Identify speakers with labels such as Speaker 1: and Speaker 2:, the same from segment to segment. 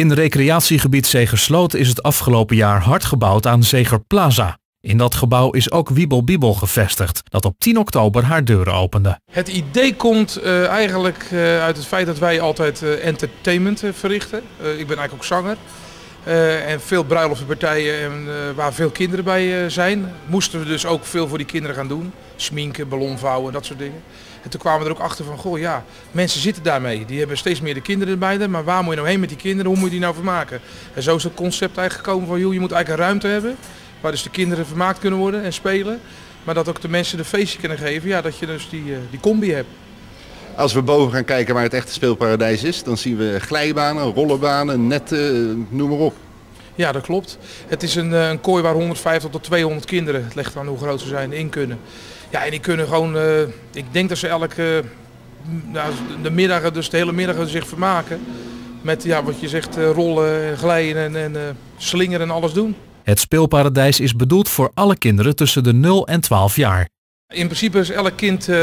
Speaker 1: In recreatiegebied Zegersloot is het afgelopen jaar hard gebouwd aan Zeger Plaza. In dat gebouw is ook Wiebel Bibel gevestigd, dat op 10 oktober haar deuren opende.
Speaker 2: Het idee komt uh, eigenlijk uh, uit het feit dat wij altijd uh, entertainment verrichten. ik ben eigenlijk ook zanger. En veel bruiloftenpartijen en, waar veel kinderen bij zijn. Moesten we dus ook veel voor die kinderen gaan doen. Schminken, ballonvouwen, dat soort dingen. En toen kwamen we er ook achter van, goh ja, mensen zitten daarmee. Die hebben steeds meer de kinderen erbij. Maar waar moet je nou heen met die kinderen? Hoe moet je die nou vermaken? En zo is het concept eigenlijk gekomen van, joh, je moet eigenlijk een ruimte hebben. Waar dus de kinderen vermaakt kunnen worden en spelen. Maar dat ook de mensen de feestje kunnen geven. Ja, dat je dus die, die combi hebt.
Speaker 3: Als we boven gaan kijken waar het echte speelparadijs is, dan zien we glijbanen, rollenbanen, netten, noem maar op.
Speaker 2: Ja, dat klopt. Het is een, een kooi waar 150 tot 200 kinderen, het ligt aan hoe groot ze zijn, in kunnen. Ja, en die kunnen gewoon, uh, ik denk dat ze elke, uh, de middagen, dus de hele middag zich vermaken. Met, ja, wat je zegt, uh, rollen, glijden en, en slingeren en alles doen.
Speaker 1: Het speelparadijs is bedoeld voor alle kinderen tussen de 0 en 12 jaar.
Speaker 2: In principe is elk kind uh,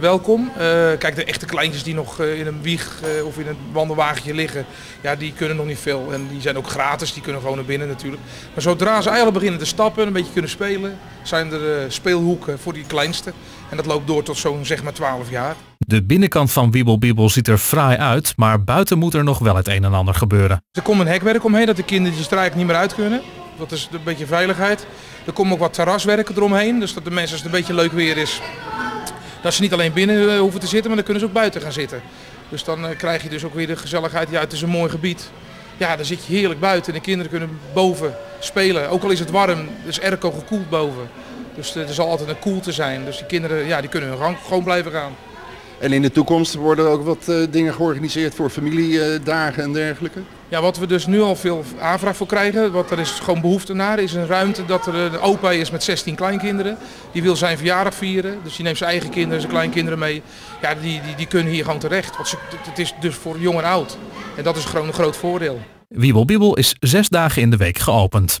Speaker 2: welkom. Uh, kijk, de echte kleintjes die nog uh, in een wieg of in een wandelwagentje liggen, ja, die kunnen nog niet veel. En die zijn ook gratis, die kunnen gewoon naar binnen natuurlijk. Maar zodra ze eigenlijk beginnen te stappen, een beetje kunnen spelen, zijn er speelhoeken voor die kleinste. En dat loopt door tot zo'n zeg maar 12 jaar.
Speaker 1: De binnenkant van Wiebel Bibel ziet er fraai uit, maar buiten moet er nog wel het een en ander gebeuren.
Speaker 2: Er komt een hekwerk omheen dat de kinderen er eigenlijk niet meer uit kunnen. Dat is een beetje veiligheid. Er komt ook wat terraswerken eromheen. Dus dat de mensen als het een beetje leuk weer is. Dat ze niet alleen binnen eh, hoeven te zitten, maar dan kunnen ze ook buiten gaan zitten. Dus dan uh, krijg je dus ook weer de gezelligheid. Ja, het is een mooi gebied. Ja, dan zit je heerlijk buiten. En de kinderen kunnen boven spelen. Ook al is het warm, is airco gekoeld boven. Dus er zal altijd een koelte zijn. Dus die kinderen ja, die kunnen hun gang gewoon blijven gaan.
Speaker 3: En in de toekomst worden er ook wat uh, dingen georganiseerd voor familiedagen en dergelijke?
Speaker 2: Ja, wat we dus nu al veel aanvraag voor krijgen, wat er is gewoon behoefte naar, is een ruimte dat er een opa is met 16 kleinkinderen. Die wil zijn verjaardag vieren, dus die neemt zijn eigen kinderen, zijn kleinkinderen mee. Ja, die, die, die kunnen hier gewoon terecht. Want het is dus voor jong en oud. En dat is gewoon een groot voordeel.
Speaker 1: Wiebel Bibel is zes dagen in de week geopend.